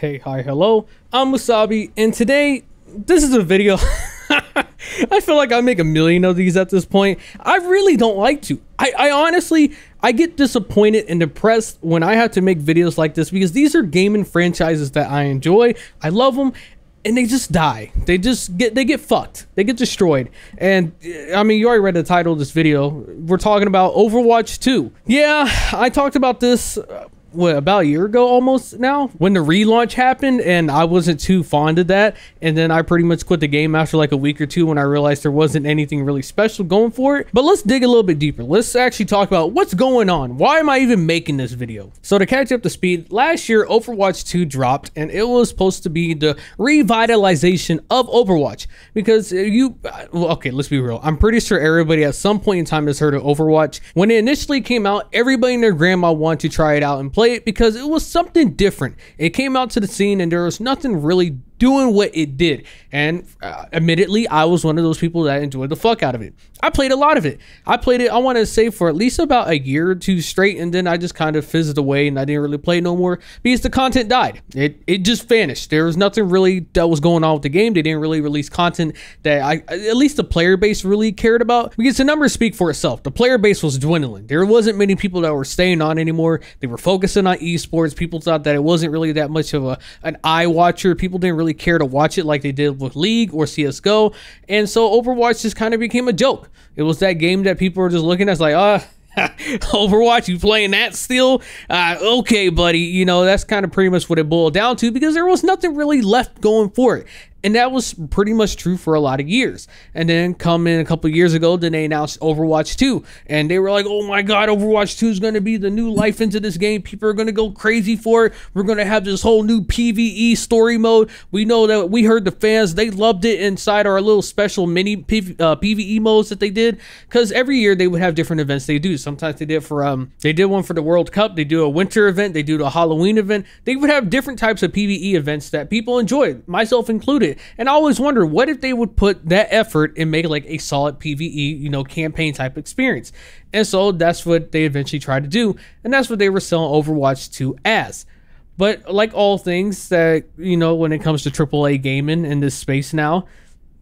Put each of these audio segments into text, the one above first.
Hey, hi, hello. I'm Wasabi, and today, this is a video. I feel like I make a million of these at this point. I really don't like to. I, I honestly, I get disappointed and depressed when I have to make videos like this because these are gaming franchises that I enjoy. I love them, and they just die. They just get they get fucked. They get destroyed. And I mean, you already read the title of this video. We're talking about Overwatch 2. Yeah, I talked about this uh, what about a year ago almost now when the relaunch happened and I wasn't too fond of that and then I pretty much quit the game after like a week or two when I realized there wasn't anything really special going for it. But let's dig a little bit deeper. Let's actually talk about what's going on. Why am I even making this video? So to catch up to speed, last year Overwatch 2 dropped and it was supposed to be the revitalization of Overwatch because you well, okay, let's be real. I'm pretty sure everybody at some point in time has heard of Overwatch. When it initially came out, everybody and their grandma wanted to try it out and play play it because it was something different. It came out to the scene and there was nothing really doing what it did. And uh, admittedly, I was one of those people that enjoyed the fuck out of it. I played a lot of it. I played it, I want to say, for at least about a year or two straight, and then I just kind of fizzed away and I didn't really play no more because the content died. It, it just vanished. There was nothing really that was going on with the game. They didn't really release content that I, at least the player base really cared about because the numbers speak for itself. The player base was dwindling. There wasn't many people that were staying on anymore. They were focusing on esports. People thought that it wasn't really that much of a an eye watcher. People didn't really care to watch it like they did with League or CSGO. And so Overwatch just kind of became a joke. It was that game that people were just looking at like, ah, Overwatch, you playing that still? Uh, okay, buddy. You know, that's kind of pretty much what it boiled down to because there was nothing really left going for it. And that was pretty much true for a lot of years. And then come in a couple years ago, then they announced Overwatch 2. And they were like, oh my God, Overwatch 2 is going to be the new life into this game. People are going to go crazy for it. We're going to have this whole new PvE story mode. We know that we heard the fans, they loved it inside our little special mini PV, uh, PvE modes that they did. Because every year they would have different events they do. Sometimes they did for, um, they did one for the World Cup. They do a winter event. They do a Halloween event. They would have different types of PvE events that people enjoyed, myself included it. And I always wonder what if they would put that effort and make like a solid PVE, you know, campaign type experience. And so that's what they eventually tried to do. And that's what they were selling Overwatch 2 as. But like all things that, you know, when it comes to AAA gaming in this space now,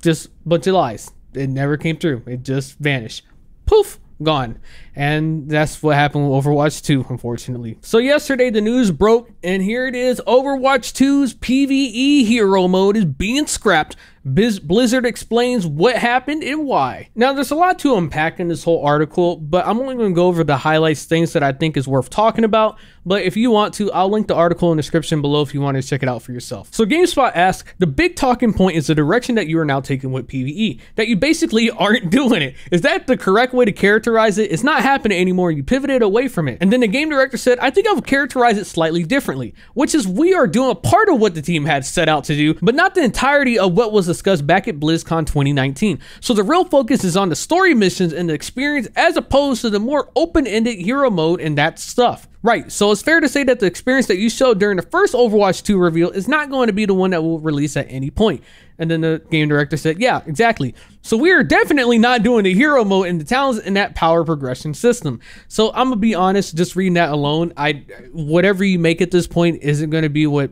just bunch of lies. It never came through. It just vanished. Poof gone. And that's what happened with Overwatch 2, unfortunately. So yesterday the news broke, and here it is. Overwatch 2's PvE hero mode is being scrapped Biz- Blizzard explains what happened and why. Now, there's a lot to unpack in this whole article, but I'm only going to go over the highlights, things that I think is worth talking about. But if you want to, I'll link the article in the description below if you want to check it out for yourself. So, GameSpot asks The big talking point is the direction that you are now taking with PvE, that you basically aren't doing it. Is that the correct way to characterize it? It's not happening anymore. You pivoted away from it. And then the game director said, I think I will characterize it slightly differently, which is we are doing a part of what the team had set out to do, but not the entirety of what was discussed back at BlizzCon 2019. So the real focus is on the story missions and the experience as opposed to the more open-ended hero mode and that stuff. Right, so it's fair to say that the experience that you showed during the first Overwatch 2 reveal is not going to be the one that will release at any point. And then the game director said, yeah, exactly. So we are definitely not doing the hero mode and the talents in that power progression system. So I'm gonna be honest, just reading that alone, I whatever you make at this point isn't gonna be what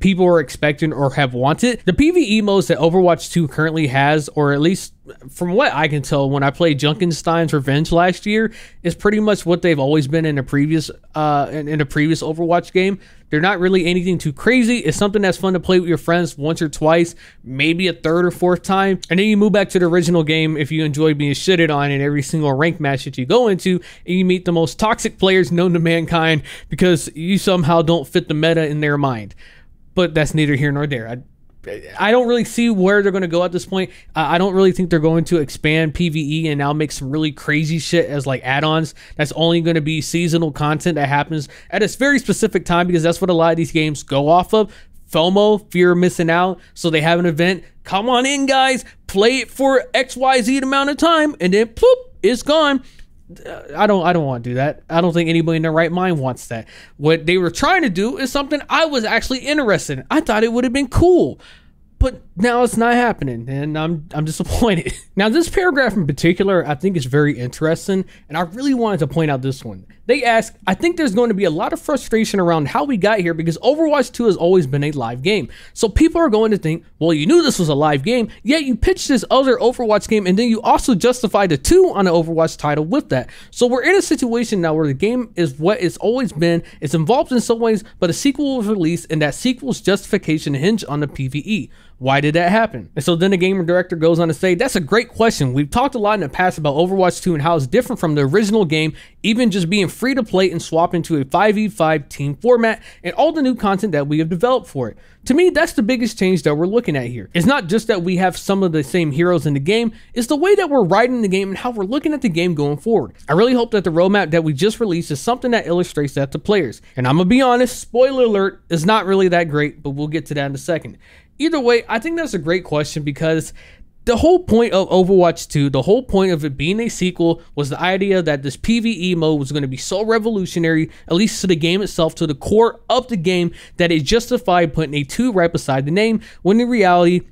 people are expecting or have wanted. The PvE modes that Overwatch 2 currently has, or at least from what I can tell, when I played Junkenstein's Revenge last year, is pretty much what they've always been in a previous uh in, in a previous Overwatch game. They're not really anything too crazy. It's something that's fun to play with your friends once or twice, maybe a third or fourth time. And then you move back to the original game if you enjoy being shitted on in every single rank match that you go into, and you meet the most toxic players known to mankind because you somehow don't fit the meta in their mind but that's neither here nor there. I, I don't really see where they're going to go at this point. I don't really think they're going to expand PVE and now make some really crazy shit as like add-ons. That's only going to be seasonal content that happens at a very specific time because that's what a lot of these games go off of. FOMO, fear of missing out. So they have an event. Come on in, guys. Play it for XYZ amount of time, and then poof, it's gone. I don't I don't want to do that. I don't think anybody in their right mind wants that. What they were trying to do is something I was actually interested in. I thought it would have been cool. But now it's not happening and I'm I'm disappointed. now this paragraph in particular I think is very interesting and I really wanted to point out this one. They ask, I think there's going to be a lot of frustration around how we got here because Overwatch 2 has always been a live game. So people are going to think, well, you knew this was a live game, yet you pitched this other Overwatch game and then you also justified the 2 on the Overwatch title with that. So we're in a situation now where the game is what it's always been, it's involved in some ways, but a sequel was released and that sequel's justification hinged on the PvE. Why did that happen? And so then the game director goes on to say, that's a great question. We've talked a lot in the past about Overwatch 2 and how it's different from the original game, even just being free to play and swap into a 5v5 team format and all the new content that we have developed for it. To me, that's the biggest change that we're looking at here. It's not just that we have some of the same heroes in the game, it's the way that we're writing the game and how we're looking at the game going forward. I really hope that the roadmap that we just released is something that illustrates that to players. And I'm gonna be honest, spoiler alert, is not really that great, but we'll get to that in a second either way, I think that's a great question because the whole point of Overwatch 2, the whole point of it being a sequel was the idea that this PvE mode was going to be so revolutionary, at least to the game itself, to the core of the game, that it justified putting a 2 right beside the name, when in reality,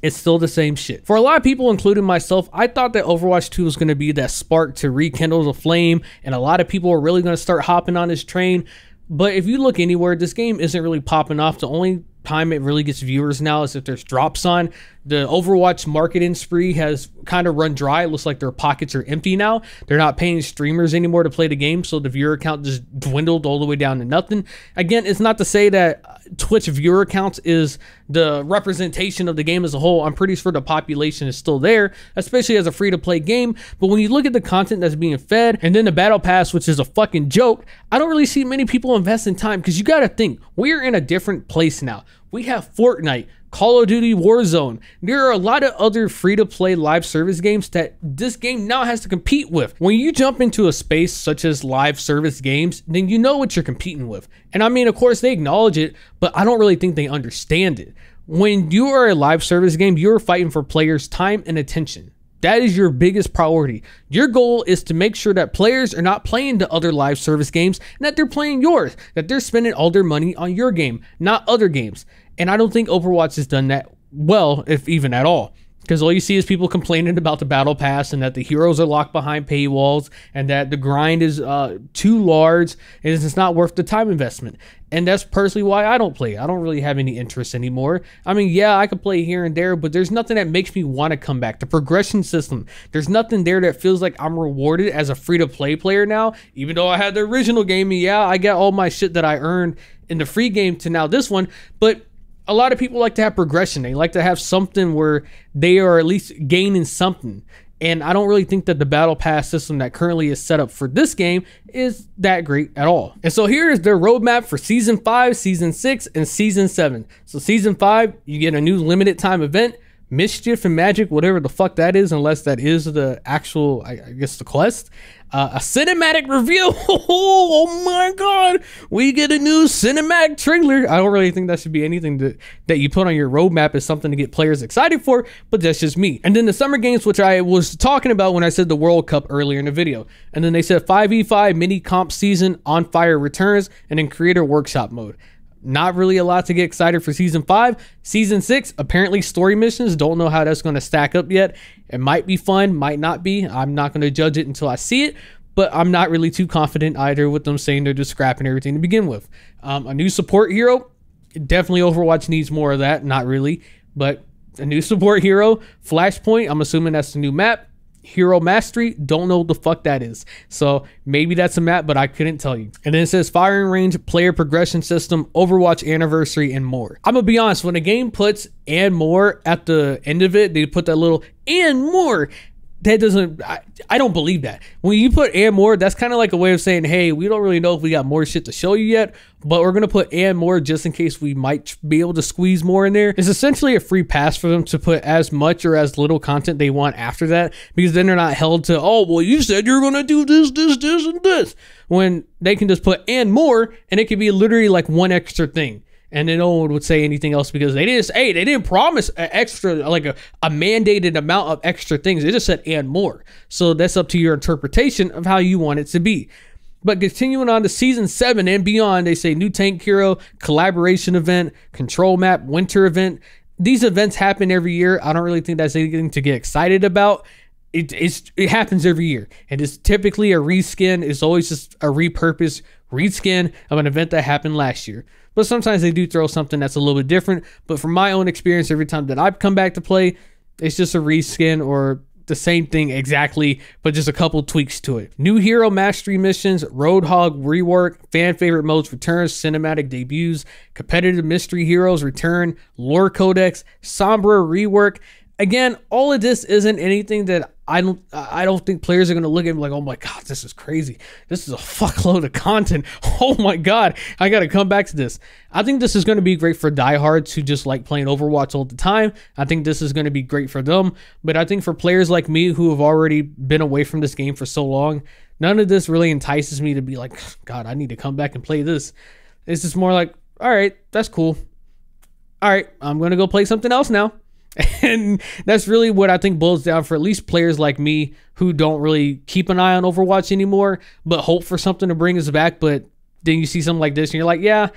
it's still the same shit. For a lot of people, including myself, I thought that Overwatch 2 was going to be that spark to rekindle the flame, and a lot of people are really going to start hopping on this train. But if you look anywhere, this game isn't really popping off. The only time it really gets viewers now is if there's drops on. The Overwatch marketing spree has kind of run dry. It looks like their pockets are empty now. They're not paying streamers anymore to play the game, so the viewer count just dwindled all the way down to nothing. Again, it's not to say that Twitch viewer counts is the representation of the game as a whole. I'm pretty sure the population is still there, especially as a free to play game. But when you look at the content that's being fed and then the battle pass, which is a fucking joke, I don't really see many people invest in time because you got to think we're in a different place now. We have Fortnite, Call of Duty Warzone. There are a lot of other free to play live service games that this game now has to compete with. When you jump into a space such as live service games, then you know what you're competing with. And I mean, of course, they acknowledge it, but I don't really think they understand it. When you are a live service game, you're fighting for players' time and attention. That is your biggest priority. Your goal is to make sure that players are not playing the other live service games and that they're playing yours, that they're spending all their money on your game, not other games. And I don't think Overwatch has done that well, if even at all because all you see is people complaining about the battle pass and that the heroes are locked behind paywalls and that the grind is uh, too large and it's not worth the time investment. And that's personally why I don't play. I don't really have any interest anymore. I mean, yeah, I could play here and there, but there's nothing that makes me want to come back. The progression system, there's nothing there that feels like I'm rewarded as a free to play player now. Even though I had the original game, yeah, I got all my shit that I earned in the free game to now this one, but a lot of people like to have progression. They like to have something where they are at least gaining something. And I don't really think that the battle pass system that currently is set up for this game is that great at all. And so here is their roadmap for season five, season six, and season seven. So season five, you get a new limited time event, mischief and magic, whatever the fuck that is, unless that is the actual, I, guess, the quest uh, a cinematic review. oh my god, we get a new cinematic trailer. I don't really think that should be anything that, that you put on your roadmap as something to get players excited for, but that's just me. And then the summer games, which I was talking about when I said the World Cup earlier in the video. And then they said 5v5 mini comp season on fire returns and then creator workshop mode. Not really a lot to get excited for season five. Season six, apparently story missions. Don't know how that's going to stack up yet. It might be fun, might not be. I'm not going to judge it until I see it, but I'm not really too confident either with them saying they're just scrapping everything to begin with. Um, a new support hero, definitely Overwatch needs more of that. Not really, but a new support hero, Flashpoint. I'm assuming that's the new map. Hero Mastery, don't know what the fuck that is. So maybe that's a map, but I couldn't tell you. And then it says firing range, player progression system, Overwatch anniversary, and more. I'm gonna be honest, when a game puts and more at the end of it, they put that little and more that doesn't I, I don't believe that. When you put and more that's kind of like a way of saying hey we don't really know if we got more shit to show you yet but we're gonna put and more just in case we might be able to squeeze more in there. It's essentially a free pass for them to put as much or as little content they want after that because then they're not held to oh well you said you're gonna do this this this and this when they can just put and more and it could be literally like one extra thing and then no one would say anything else because they didn't say hey, they didn't promise extra like a, a mandated amount of extra things. They just said and more. So that's up to your interpretation of how you want it to be. But continuing on to season seven and beyond, they say new tank hero, collaboration event, control map, winter event. these events happen every year. I don't really think that's anything to get excited about. It, it happens every year. And it's typically a reskin. It's always just a repurpose reskin of an event that happened last year. But sometimes they do throw something that's a little bit different. But from my own experience, every time that I've come back to play, it's just a reskin or the same thing exactly, but just a couple tweaks to it. New hero mastery missions, Roadhog rework, fan favorite modes return, cinematic debuts, competitive mystery heroes return, lore codex, Sombra rework. Again, all of this isn't anything that I don't I don't think players are gonna look at me like, oh my god, this is crazy. This is a fuckload of content. Oh my god, I gotta come back to this. I think this is gonna be great for diehards who just like playing Overwatch all the time. I think this is gonna be great for them. But I think for players like me who have already been away from this game for so long, none of this really entices me to be like, God, I need to come back and play this. It's just more like, all right, that's cool. All right, I'm gonna go play something else now. And that's really what I think boils down for at least players like me who don't really keep an eye on Overwatch anymore, but hope for something to bring us back. But then you see something like this and you're like, yeah,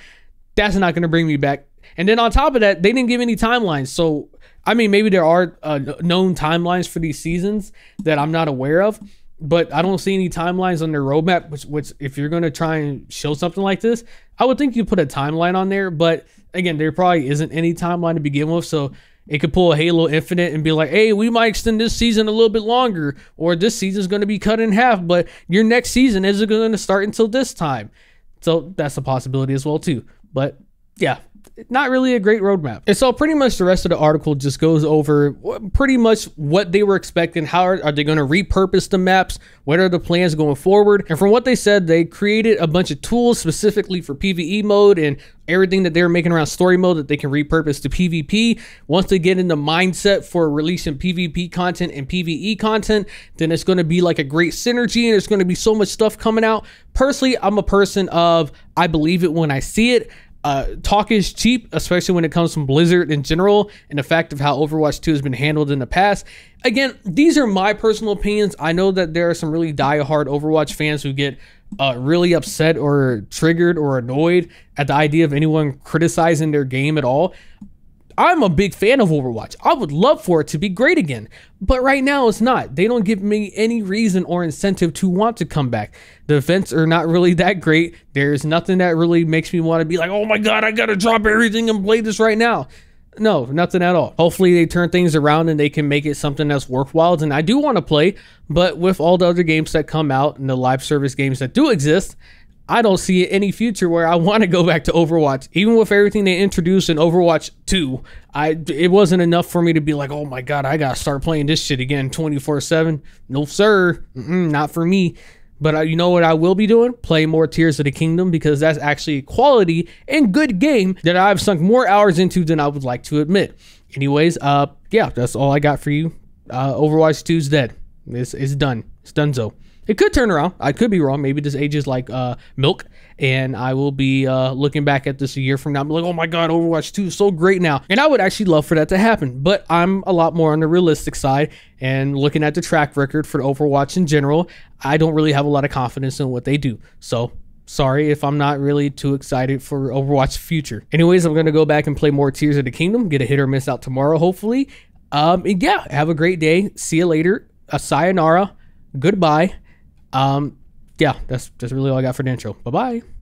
that's not going to bring me back. And then on top of that, they didn't give any timelines. So, I mean, maybe there are uh, known timelines for these seasons that I'm not aware of, but I don't see any timelines on their roadmap. Which, which if you're going to try and show something like this, I would think you put a timeline on there. But again, there probably isn't any timeline to begin with. So, it could pull a Halo Infinite and be like, hey, we might extend this season a little bit longer, or this season is going to be cut in half, but your next season isn't going to start until this time. So that's a possibility as well, too. But yeah, not really a great roadmap. And so pretty much the rest of the article just goes over pretty much what they were expecting. How are, are they going to repurpose the maps? What are the plans going forward? And from what they said, they created a bunch of tools specifically for PvE mode and everything that they're making around story mode that they can repurpose to PvP. Once they get in the mindset for releasing PvP content and PvE content, then it's going to be like a great synergy and there's going to be so much stuff coming out. Personally, I'm a person of I believe it when I see it. Uh, talk is cheap, especially when it comes from Blizzard in general, and the fact of how Overwatch 2 has been handled in the past. Again, these are my personal opinions. I know that there are some really die-hard Overwatch fans who get uh, really upset or triggered or annoyed at the idea of anyone criticizing their game at all. I'm a big fan of Overwatch. I would love for it to be great again. But right now it's not. They don't give me any reason or incentive to want to come back. The events are not really that great. There's nothing that really makes me want to be like, oh my god, I gotta drop everything and play this right now. No, nothing at all. Hopefully they turn things around and they can make it something that's worthwhile. And I do want to play, but with all the other games that come out and the live service games that do exist, I don't see any future where I want to go back to Overwatch. Even with everything they introduced in Overwatch 2, I it wasn't enough for me to be like, "Oh my god, I got to start playing this shit again 24/7." No sir. Mm-mm, not for me. But uh, you know what I will be doing? Play more Tears of the Kingdom because that's actually a quality and good game that I've sunk more hours into than I would like to admit. Anyways, uh yeah, that's all I got for you. Uh Overwatch 2's dead. It's it's done. It's done so. It could turn around. I could be wrong. Maybe this ages like uh, milk, and I will be uh, looking back at this a year from now. I'm like, oh my god, Overwatch 2 is so great now, and I would actually love for that to happen. But I'm a lot more on the realistic side, and looking at the track record for Overwatch in general, I don't really have a lot of confidence in what they do. So sorry if I'm not really too excited for Overwatch future. Anyways, I'm gonna go back and play more Tears of the Kingdom, get a hit or miss out tomorrow, hopefully. Um, yeah, have a great day. See you later. A sayonara. Goodbye um, yeah, that's that's really all I got for the intro. Bye bye.